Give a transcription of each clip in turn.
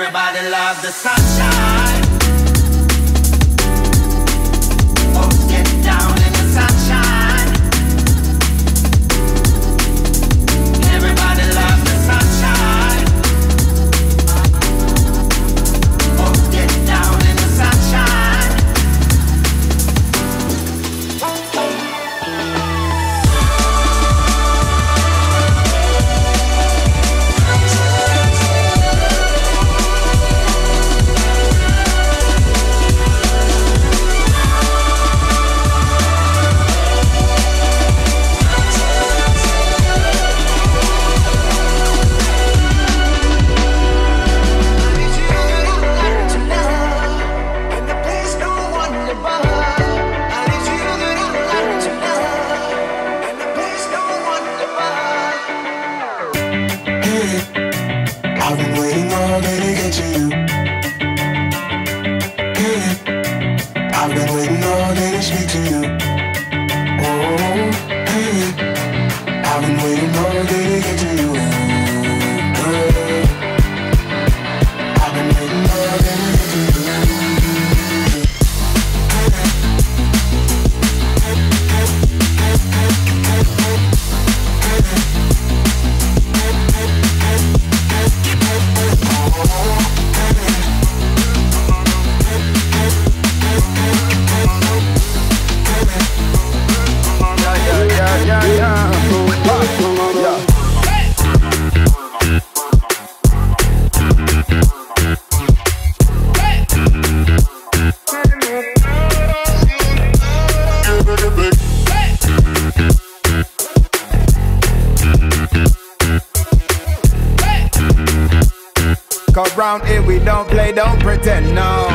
Everybody love the sunshine. Waiting all day to get to you. Hey, I've been waiting all day to speak to you. Oh, hey, I've been waiting all day to get to you. We don't play, don't pretend, no.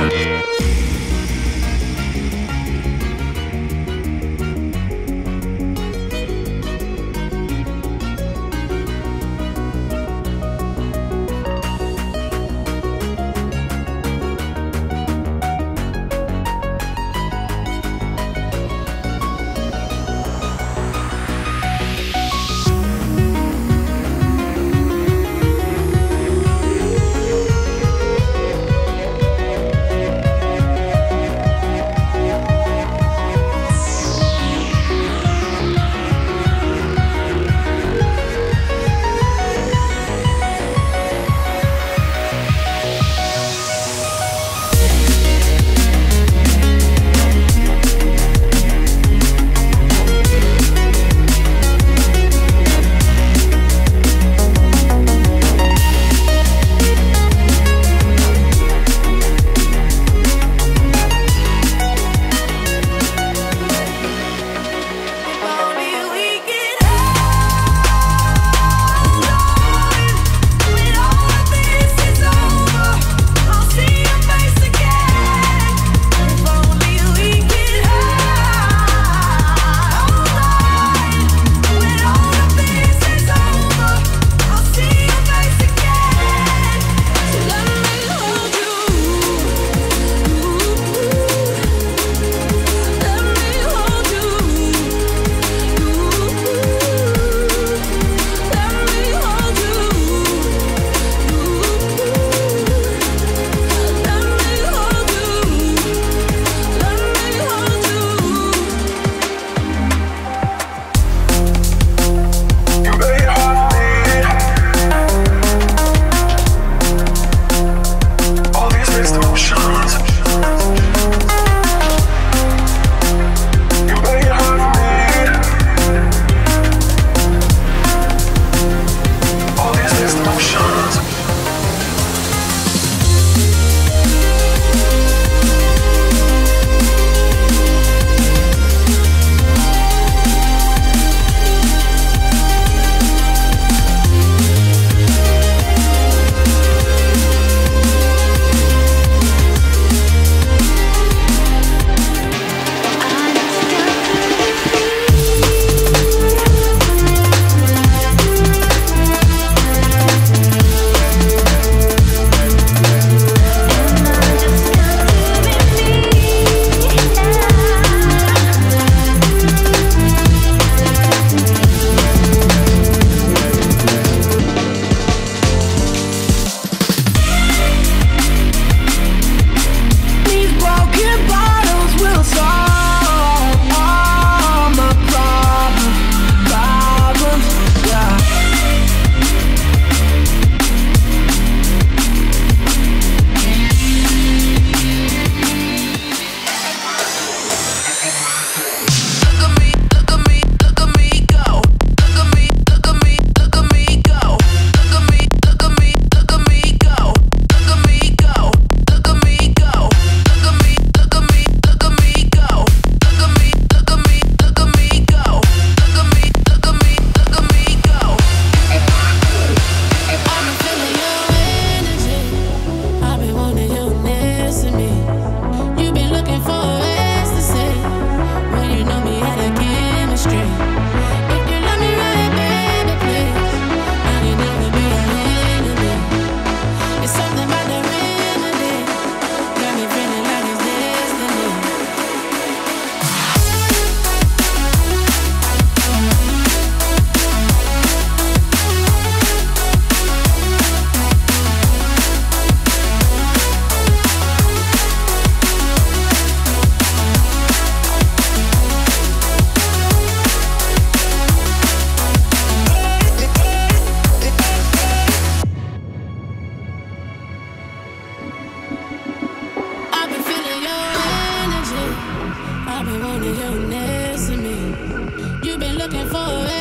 looking for it.